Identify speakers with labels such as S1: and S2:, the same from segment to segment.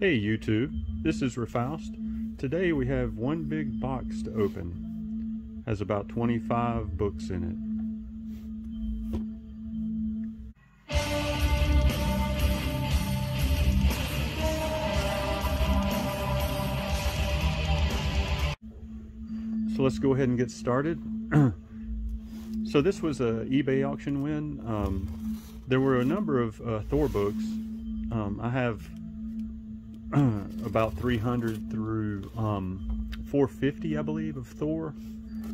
S1: Hey YouTube, this is Rafaust. Today we have one big box to open. Has about 25 books in it. So let's go ahead and get started. so this was a eBay auction win. Um, there were a number of uh, Thor books. Um, I have about 300 through um, 450, I believe, of Thor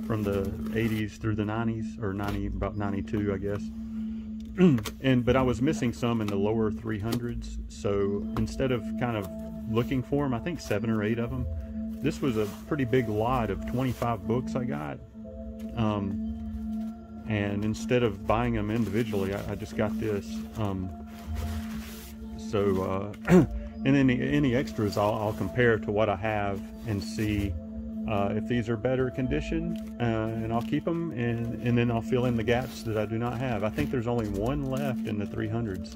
S1: from the 80s through the 90s, or 90, about 92, I guess. and but I was missing some in the lower 300s, so instead of kind of looking for them, I think seven or eight of them. This was a pretty big lot of 25 books I got. Um, and instead of buying them individually, I, I just got this. Um, so uh, and any any extras I'll, I'll, compare to what I have and see uh, if these are better condition uh, and I'll keep them and, and then I'll fill in the gaps that I do not have. I think there's only one left in the 300s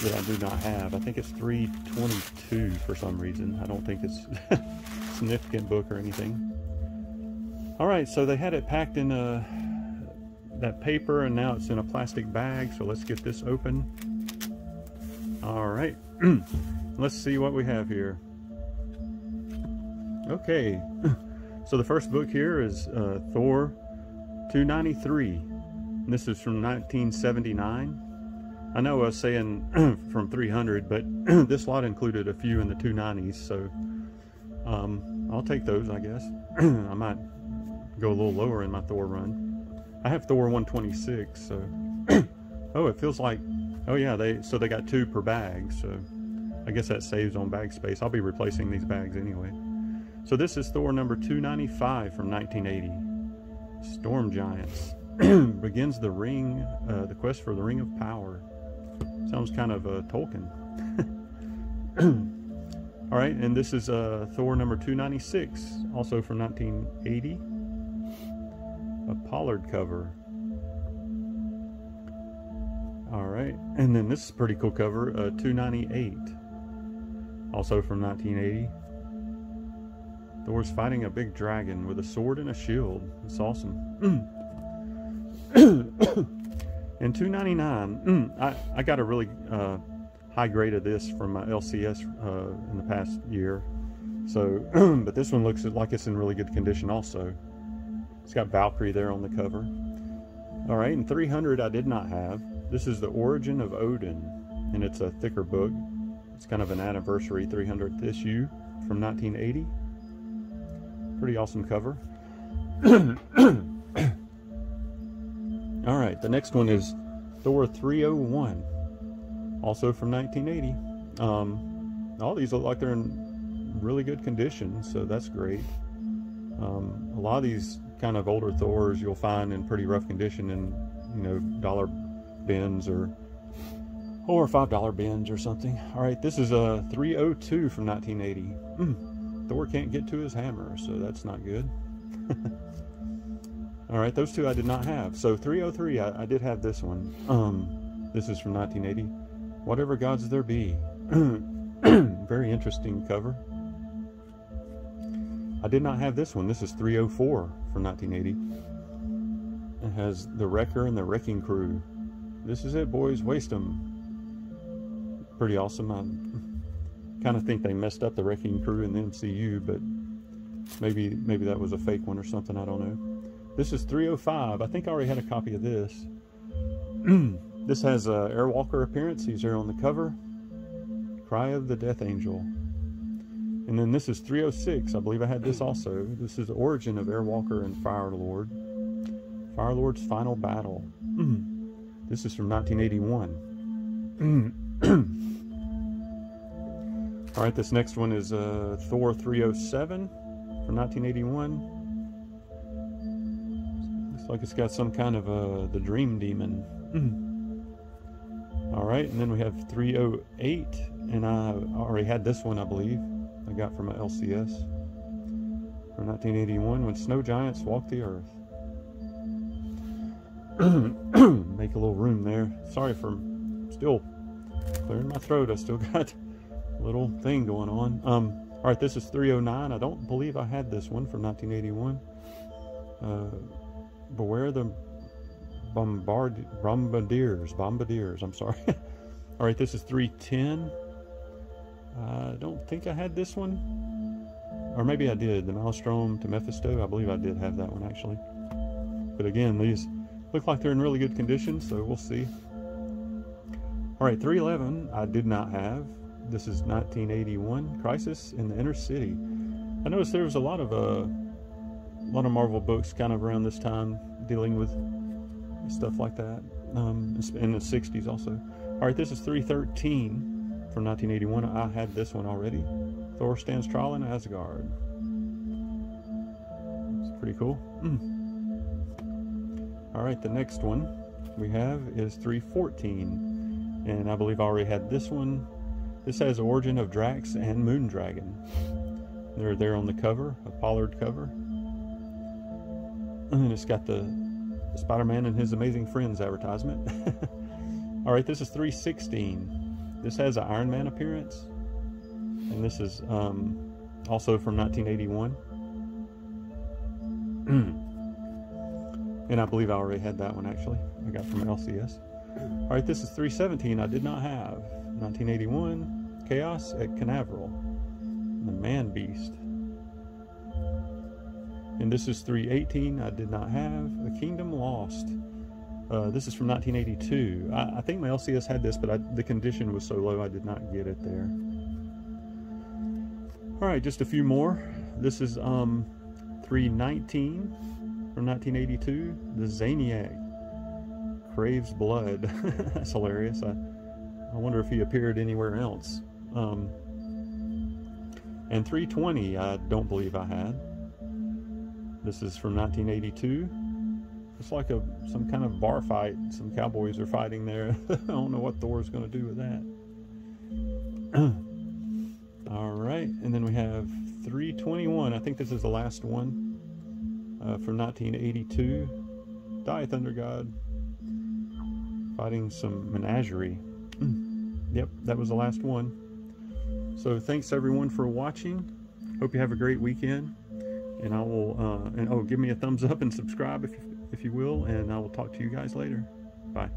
S1: that I do not have. I think it's 322 for some reason. I don't think it's significant book or anything. All right, so they had it packed in a, that paper and now it's in a plastic bag. So let's get this open. All right. Let's see what we have here. Okay, so the first book here is uh, Thor 293. This is from 1979. I know I was saying from 300, but this lot included a few in the 290s, so um, I'll take those, I guess. I might go a little lower in my Thor run. I have Thor 126, so... oh, it feels like... Oh yeah, they so they got two per bag, so... I guess that saves on bag space. I'll be replacing these bags anyway. So this is Thor number 295 from 1980. Storm Giants. Begins the ring, uh, the quest for the Ring of Power. Sounds kind of uh, Tolkien. All right, and this is uh, Thor number 296, also from 1980. A Pollard cover. All right, and then this is pretty cool cover, uh, 298 also from 1980. Thor's fighting a big dragon with a sword and a shield. It's awesome. In 299, I, I got a really uh, high grade of this from my LCS uh, in the past year. So, but this one looks like it's in really good condition also. It's got Valkyrie there on the cover. All right, and 300 I did not have. This is The Origin of Odin, and it's a thicker book. It's kind of an anniversary 300th issue from 1980. Pretty awesome cover. All right, the next one is Thor 301, also from 1980. Um, all these look like they're in really good condition, so that's great. Um, a lot of these kind of older Thors you'll find in pretty rough condition in, you know, dollar bins or or five dollar bins or something. All right, this is a 302 from 1980. Mm, Thor can't get to his hammer, so that's not good. All right, those two I did not have. So 303, I, I did have this one. Um, this is from 1980. Whatever gods there be. Very interesting cover. I did not have this one. This is 304 from 1980. It has the Wrecker and the Wrecking Crew. This is it, boys. Waste them pretty awesome. I kind of think they messed up the Wrecking Crew in the MCU, but maybe maybe that was a fake one or something. I don't know. This is 305. I think I already had a copy of this. this has a Airwalker appearance. He's there on the cover. Cry of the Death Angel. And then this is 306. I believe I had this also. This is the origin of Airwalker and Fire Lord. Fire Lord's final battle. this is from 1981. All right, this next one is uh, Thor 307 from 1981. Looks like it's got some kind of uh, the Dream Demon. All right, and then we have 308, and I already had this one, I believe. I got from a LCS from 1981 when snow giants walked the earth. Make a little room there. Sorry for still clearing my throat. I still got little thing going on. Um, all right, this is 309. I don't believe I had this one from 1981. Uh, beware the bombard bombardiers. Bombardiers. I'm sorry. all right, this is 310. I don't think I had this one, or maybe I did. The Maelstrom to Mephisto. I believe I did have that one actually. But again, these look like they're in really good condition, so we'll see. All right, 311 I did not have. This is 1981, Crisis in the Inner City. I noticed there was a lot of uh, a lot of Marvel books kind of around this time dealing with stuff like that. Um, in the 60s also. All right, this is 313 from 1981. I had this one already. Thor stands trial in Asgard. It's pretty cool. Mm. All right, the next one we have is 314. And I believe I already had this one. This has Origin of Drax and Moondragon. They're there on the cover, a Pollard cover. And it's got the Spider-Man and his amazing friends advertisement. All right, this is 316. This has an Iron Man appearance. And this is um, also from 1981. And I believe I already had that one actually. I got from LCS. All right, this is 317 I did not have. 1981, Chaos at Canaveral. The Man Beast. And this is 318 I did not have. The Kingdom Lost. Uh, this is from 1982. I, I, think my LCS had this, but I, the condition was so low I did not get it there. All right, just a few more. This is um, 319 from 1982, The Zaniac Craves Blood. That's hilarious. I, I wonder if he appeared anywhere else. Um, and 320, I don't believe I had. This is from 1982. It's like a some kind of bar fight. Some cowboys are fighting there. I don't know what Thor's going to do with that. All right, and then we have 321. I think this is the last one uh, from 1982. Die, Thunder God. Fighting some menagerie. Yep, that was the last one. So thanks everyone for watching. Hope you have a great weekend. And I will, uh, and oh, give me a thumbs up and subscribe if if you will. And I will talk to you guys later. Bye.